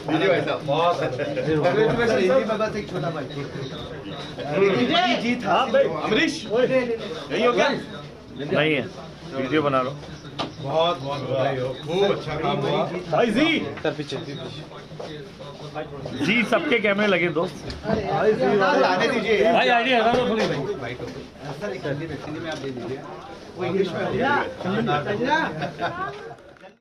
हिंदी में अमरीश यही हो क्या नहीं है वीडियो बना लो बहुत बहुत बधाई हो खूब अच्छा काम हुआ भाई जी जी सबके कैमरे लगे दोस्त सर, आने दीजिए भाई आइडिया हटा दो थोड़ी भाई सर एक हिंदी में आप दे दीजिए वो इंग्लिश में गया